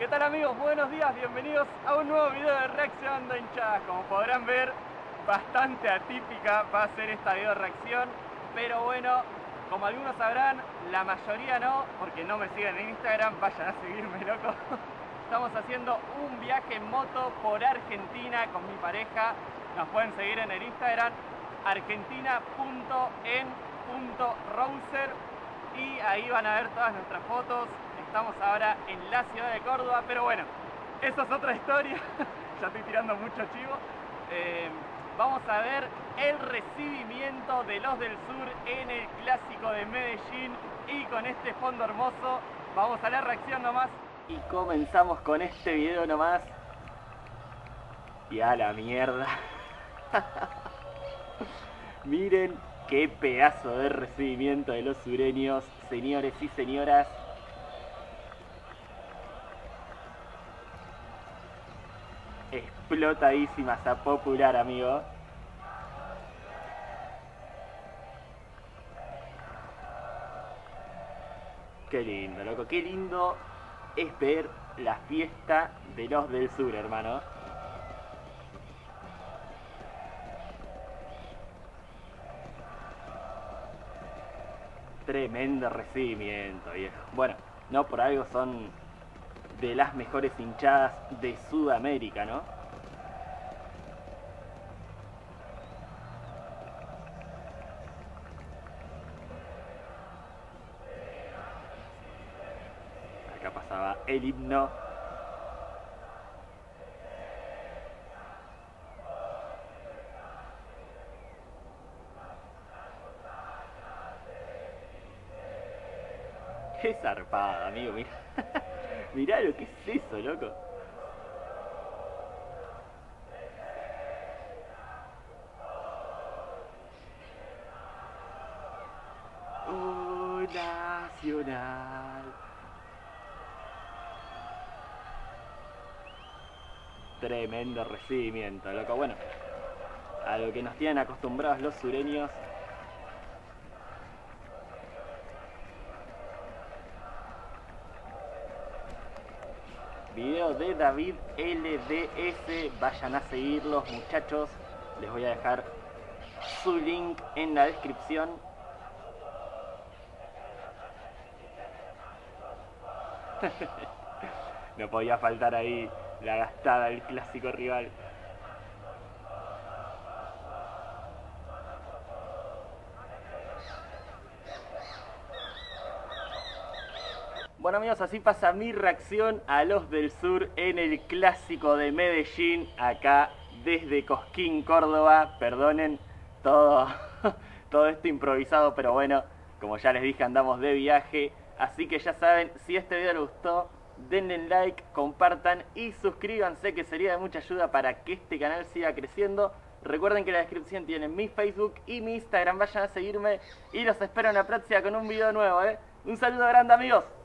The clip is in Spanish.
¿Qué tal amigos? Buenos días, bienvenidos a un nuevo video de reacción de hinchadas. Como podrán ver, bastante atípica va a ser esta video de reacción, pero bueno, como algunos sabrán, la mayoría no, porque no me siguen en Instagram, vayan a seguirme, loco. Estamos haciendo un viaje en moto por Argentina con mi pareja. Nos pueden seguir en el Instagram argentina.en.rouser y ahí van a ver todas nuestras fotos. Estamos ahora en la ciudad de Córdoba, pero bueno, eso es otra historia. ya estoy tirando mucho chivo. Eh, vamos a ver el recibimiento de los del sur en el clásico de Medellín y con este fondo hermoso vamos a la reacción nomás y comenzamos con este video nomás y a la mierda miren qué pedazo de recibimiento de los sureños señores y señoras explotadísima esa popular, amigo. Qué lindo, loco. Qué lindo es ver la fiesta de los del sur, hermano. Tremendo recibimiento, viejo. Bueno, no por algo son de las mejores hinchadas de Sudamérica, ¿no? Acá pasaba el himno. Qué zarpada, amigo, mira. Mirá lo que es eso, loco. Nacional. Tremendo recibimiento, loco. Bueno, a lo que nos tienen acostumbrados los sureños video de David LDS. Vayan a seguirlos muchachos. Les voy a dejar su link en la descripción. no podía faltar ahí la gastada del clásico rival. Bueno amigos, así pasa mi reacción a los del sur en el clásico de Medellín, acá desde Cosquín, Córdoba. Perdonen todo, todo esto improvisado, pero bueno, como ya les dije, andamos de viaje. Así que ya saben, si este video les gustó, denle like, compartan y suscríbanse que sería de mucha ayuda para que este canal siga creciendo. Recuerden que en la descripción tienen mi Facebook y mi Instagram, vayan a seguirme y los espero en la próxima con un video nuevo. ¿eh? Un saludo grande amigos.